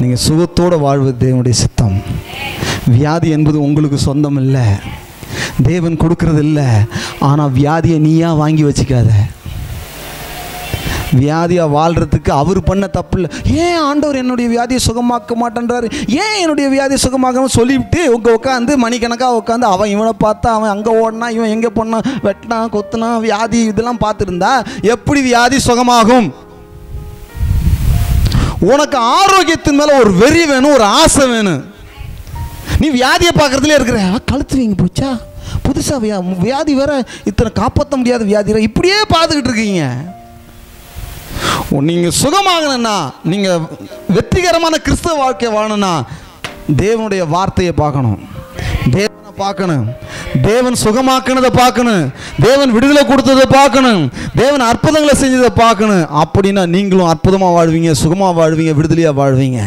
நீங்கள் சுகத்தோடு வாழ்வது தேவனுடைய சித்தம். வியாதி என்பது உங்களுக்கு சொந்தம் இல்லை தேவன் கொடுக்கறது இல்லை ஆனால் வியாதியை நீயா வாங்கி வச்சுக்காத. வியாதியாக வாழ்கிறதுக்கு அவர் பண்ண தப்பு இல்லை ஏன் ஆண்டவர் என்னுடைய வியாதியை சுகமாக்க மாட்டேன்றாரு? ஏன் என்னுடைய வியாதியை சுகமாக்காம சொல்லிவிட்டு உங்க உட்காந்து மணிக்கணக்காக உட்காந்து அவன் இவனை பார்த்தா அவன் அங்கே ஓடினா இவன் எங்கே போனான் வெட்டினான் கொத்துனான் வியாதி இதெல்லாம் பார்த்துருந்தா எப்படி வியாதி சுகமாகும்? உனக்கு ஆரோக்கியத்தின் மேலே ஒரு வெறி வேணும் ஒரு ஆசை வேணும். நீ வியாதியை பார்க்குறதுலே இருக்கிற கழுத்து வீங்க போச்சா? புதுசாக வியா வியாதி வேற இத்தனை காப்பாற்ற முடியாத வியாதி வேற இப்படியே பார்த்துக்கிட்டு இருக்கீங்க. நீங்கள் சுகமாகணும்னா நீங்கள் வெற்றிகரமான கிறிஸ்தவ வாழ்க்கை வாழணும்னா தேவனுடைய வார்த்தையை பார்க்கணும். தேவனை பார்க்கணும். தேவன் சுகமாக்குனதை பார்க்கணும். தேவன் விடுதலை கொடுத்ததை பார்க்கணும். தேவன் அற்புதங்களை செஞ்சதை பார்க்கணும். அப்படின்னா நீங்களும் அற்புதமாக வாழ்வீங்க சுகமாக வாழ்வீங்க விடுதலையாக வாழ்வீங்க.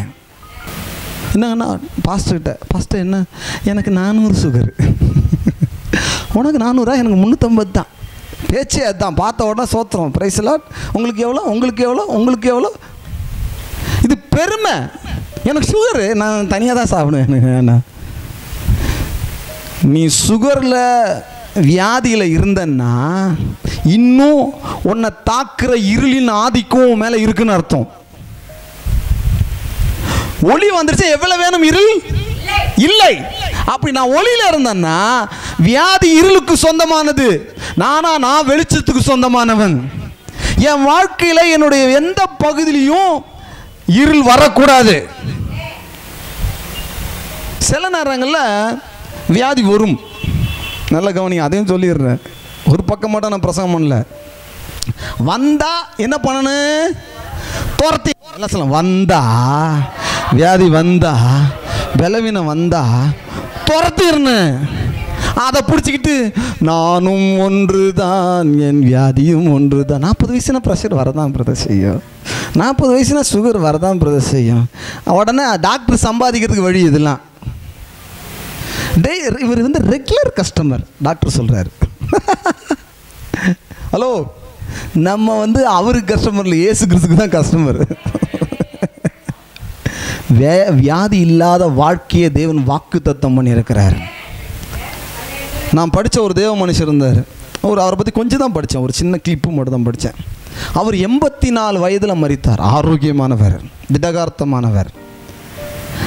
என்னங்கண்ணா பாஸ்டர்கிட்ட பாஸ்டர் என்ன? எனக்கு நானூறு சுகர் உனக்கு நானூறா? எனக்கு முந்நூற்றம்பது தான் பேச்சு அதுதான் பார்த்த உடனே சோத்திரம் ப்ரைஸ் உங்களுக்கு எவ்வளோ? உங்களுக்கு எவ்வளோ? உங்களுக்கு எவ்வளோ? இது பெருமை. எனக்கு சுகரு நான் தனியாக தான் சாப்பிடுவேன். என்ன? நீ சுகரில் வியாதியில் இருந்தன்னா இன்னும் உன்னை தாக்குற இருளின் ஆதிக்கம் மேலே இருக்குன்னு அர்த்தம். ஒளி வந்துருச்சு? எவ்வளோ வேணும் இருள்? இல்லை. அப்படி நான் ஒளியில் இருந்தேன்னா வியாதி இருளுக்கு சொந்தமானது. நானா நான் வெளிச்சத்துக்கு சொந்தமானவன். என் வாழ்க்கையில என்னுடைய எந்த பகுதியிலையும் இருள் வரக்கூடாது. சில நேரங்களில் வியாதி வரும். நல்ல கவனி அதையும் சொல்லிடுறேன். ஒரு பக்கம் மட்டும் நான் பிரசங்கம் பண்ணல. வந்தா என்ன பண்ணணும் துரத்தி. எல்லாம் சொல்ல வந்தா வியாதி வந்தா பலவீனம் வந்தா துரத்திடணும். அதை பிடிச்சிக்கிட்டு நானும் ஒன்று தான் என் வியாதியும் ஒன்று தான் நாற்பது வயசுனா ப்ரெஷர் வரதான் பிரதர் செய்யும். நாற்பது வயசுனா சுகர் வரதான் பிரதர் செய்யும். உடனே டாக்டர் சம்பாதிக்கிறதுக்கு வழி இதெல்லாம் டே இவர் வந்து ரெகுலர் கஸ்டமர் டாக்டர் சொல்கிறாரு ஹலோ நம்ம வந்து அவருக்கு கஸ்டமர் இல்லை ஏசு கிறிஸ்துக்கு தான் கஸ்டமர் வே வியாதி இல்லாத வாழ்க்கையை தேவன் வாக்கு தத்தம் பண்ணியிருக்கிறார். நான் படித்த ஒரு தேவ மனுஷர் இருந்தார். அவர் அவரை பற்றி கொஞ்சம் தான் படித்தேன் ஒரு சின்ன கிளிப்பு மட்டும் தான் படித்தேன் அவர் எண்பத்தி நாலு வயதில் மறித்தார் ஆரோக்கியமானவர் திடகார்த்தமானவர்.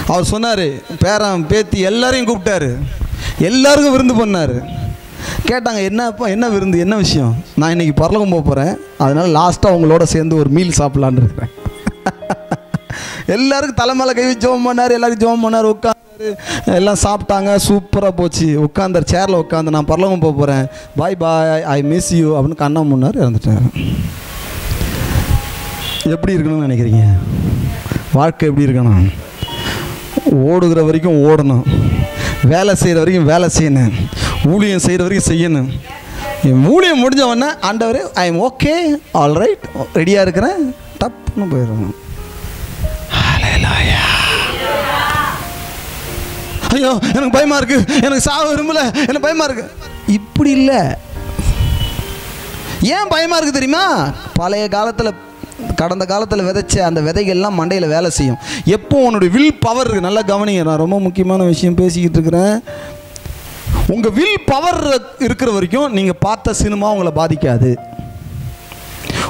அவர் சொன்னார் பேரன் பேத்தி எல்லாரையும் கூப்பிட்டாரு. எல்லாருக்கும் விருந்து பண்ணார். கேட்டாங்க என்னப்பா என்ன விருந்து? என்ன விஷயம்? நான் இன்னைக்கு பரலகம் போக போகிறேன் அதனால் லாஸ்ட்டாக உங்களோட சேர்ந்து ஒரு மீல் சாப்பிட்லான்னு இருக்கிறேன். எல்லாருக்கும் தலைமையில் கை ஜோம் பண்ணார். எல்லாரும் ஜோம் பண்ணார். உட்கார் எல்லாம் சாப்பிட்டாங்க சூப்பராக போச்சு. உட்காந்தார் சேரில் உட்காந்து நான் பரலகம் போக போகிறேன் பாய் பாய் ஐ மிஸ் யூ அப்படின்னு கண்ணா முன்னார் இறந்துட்டார். எப்படி இருக்கணும்னு நினைக்கிறீங்க? வாழ்க்கை எப்படி இருக்கணும்? ஓடுகிற வரைக்கும் ஓடணும். வேலை செய்கிற வரைக்கும் வேலை செய்யணும். ஊழியம் செய்கிற வரைக்கும் செய்யணும். என் ஊழியம் முடிஞ்ச உடனே ஆண்டவர் I am okay all right ரெடியாக இருக்கிறேன். டப்புன்னு போயிடணும். ஐயோ எனக்கு பயமா இருக்கு. எனக்கு சாவ விரும்பல. எனக்கு பயமா இருக்கு. இப்படி இல்லை. ஏன் பயமா இருக்கு தெரியுமா? பழைய காலத்தில் கடந்த காலத்தில் விதைச்ச அந்த விதைகள்லாம் மண்டையில் வேலை செய்யும். எப்போ உன்னுடைய வில் பவர் இருக்கு? நல்லா கவனிங்க. நான் ரொம்ப முக்கியமான விஷயம் பேசிக்கிட்டு இருக்கிறேன். உங்கள் வில் பவர் இருக்கிற வரைக்கும் நீங்கள் பார்த்த சினிமா உங்களை பாதிக்காது.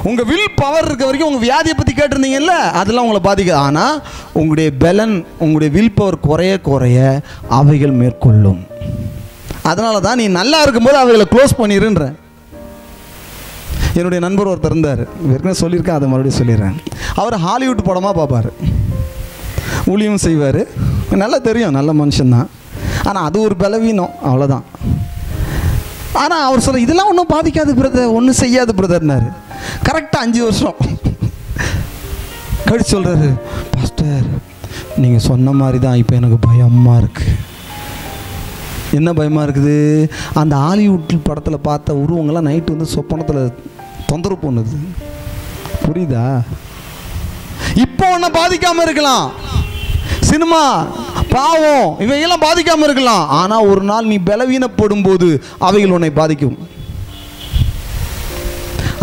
உங்கள் வில் பவர் இருக்க வரைக்கும் உங்கள் வியாதியை பற்றி கேட்டிருந்தீங்கல்ல அதெல்லாம் உங்களை பாதிக்காது. ஆனால் உங்களுடைய பலன் உங்களுடைய வில் பவர் குறைய குறைய அவைகள் மேற்கொள்ளும். அதனால தான் நீ நல்லா இருக்கும்போது அவைகளை க்ளோஸ் பண்ணிடுன்ற என்னுடைய நண்பர் ஒருத்தர் இருந்தார். ஏற்கனவே சொல்லியிருக்கேன் அதை மறுபடியும் சொல்லிடுறேன். அவர் ஹாலிவுட் படமாக பார்ப்பார். ஊழியம் செய்வார். நல்லா தெரியும் நல்ல மனுஷன்தான். ஆனால் அது ஒரு பலவீனம் அவ்வளோதான் ஆனால் அவர் சொல்ல இதெல்லாம் ஒன்றும் பாதிக்காது பிரதர் ஒன்றும் செய்யாது பிரதர்னாரு கரெக்டாக அஞ்சு வருஷம். கழிச்சு சொல்கிறாரு பாஸ்டர் நீங்கள் சொன்ன மாதிரி தான் இப்போ எனக்கு பயமாக இருக்குது என்ன பயமாக இருக்குது? அந்த ஹாலிவுட் படத்தில் பார்த்த உருவங்கள்லாம் நைட்டு வந்து சொப்பனத்தில் தொந்தரவு பண்ணுது. புரியுதா? இப்போ ஒன்றை பாதிக்காமல் இருக்கலாம். சினிமா பாவம் இவையெல்லாம் பாதிக்காமல் இருக்கலாம். ஆனால் ஒரு நாள் நீ பலவீனப்படும் போது அவைகள் உன்னை பாதிக்கும்.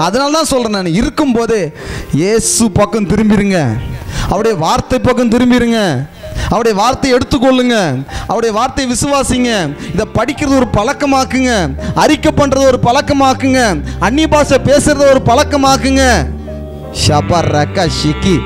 அதனால தான் சொல்கிறேன் நான் இருக்கும்போதே இயேசு பக்கம் திரும்பிடுங்க அவருடைய வார்த்தை பக்கம் திரும்பிடுங்க அவருடைய வார்த்தையை எடுத்துக்கொள்ளுங்க. அவருடைய வார்த்தையை விசுவாசிங்க. இதை படிக்கிறது ஒரு பழக்கமாக்குங்க. அறிக்கை பண்ணுறது ஒரு பழக்கமாக்குங்க. அந்நிய பாஷை பேசுறத ஒரு பழக்கமாக்குங்க. ஷபர் ரக்கா ஷிக்கி